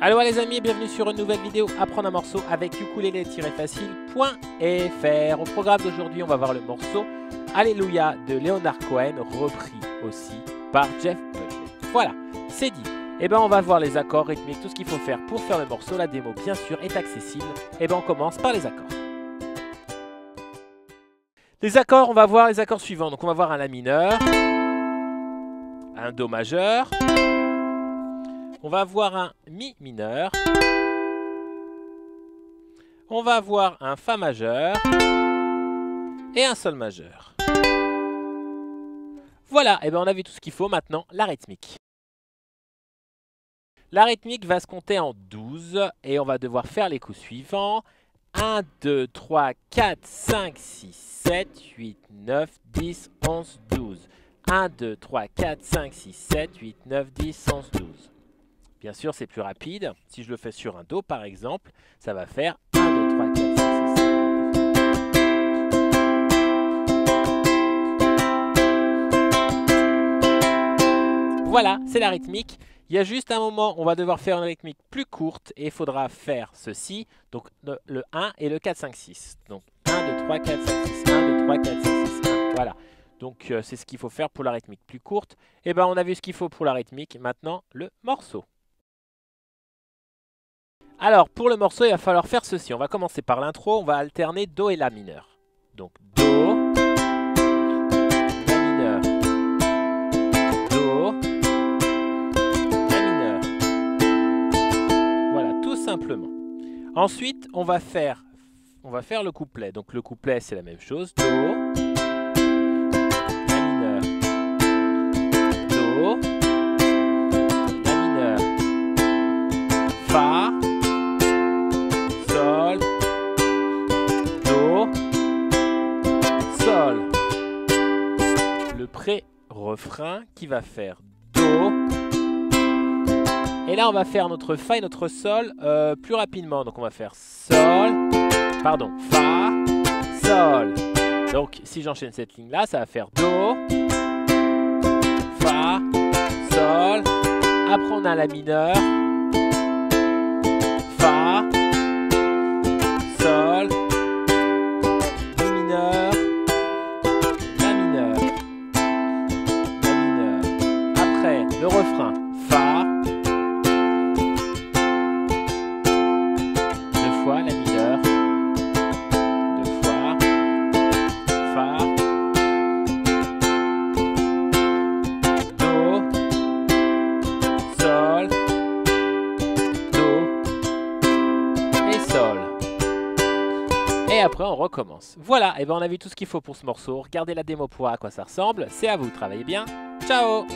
Allo les amis, bienvenue sur une nouvelle vidéo Apprendre un morceau avec ukulele-facile.fr Au programme d'aujourd'hui, on va voir le morceau Alléluia de Leonard Cohen, repris aussi par Jeff Buckley. Voilà, c'est dit. Et eh ben on va voir les accords rythmiques, tout ce qu'il faut faire pour faire le morceau. La démo, bien sûr, est accessible. Et eh ben on commence par les accords. Les accords, on va voir les accords suivants. Donc on va voir un La mineur, un Do majeur, on va avoir un Mi mineur. On va avoir un Fa majeur. Et un Sol majeur. Voilà, et eh bien on a vu tout ce qu'il faut maintenant, la rythmique. La rythmique va se compter en 12 et on va devoir faire les coups suivants. 1, 2, 3, 4, 5, 6, 7, 8, 9, 10, 11, 12. 1, 2, 3, 4, 5, 6, 7, 8, 9, 10, 11, 12. Bien sûr, c'est plus rapide. Si je le fais sur un Do, par exemple, ça va faire 1, 2, 3, 4, 5, 6, 7. Voilà, c'est la rythmique. Il y a juste un moment, on va devoir faire une rythmique plus courte et il faudra faire ceci. Donc le 1 et le 4, 5, 6. Donc 1, 2, 3, 4, 5, 6, 1, 2, 3, 4, 5, 6, 1. Voilà. Donc euh, c'est ce qu'il faut faire pour la rythmique plus courte. Et eh bien on a vu ce qu'il faut pour la rythmique. Maintenant, le morceau. Alors, pour le morceau, il va falloir faire ceci. On va commencer par l'intro, on va alterner Do et La mineur. Donc, Do, La mineur, Do, La mineur. Voilà, tout simplement. Ensuite, on va faire, on va faire le couplet. Donc, le couplet, c'est la même chose. Do, Pré-refrain qui va faire Do. Et là, on va faire notre Fa et notre Sol euh, plus rapidement. Donc, on va faire Sol, pardon, Fa, Sol. Donc, si j'enchaîne cette ligne-là, ça va faire Do, Fa, Sol. Après, on a la mineur. Et après, on recommence. Voilà, et ben on a vu tout ce qu'il faut pour ce morceau. Regardez la démo pour voir à quoi ça ressemble. C'est à vous, travaillez bien. Ciao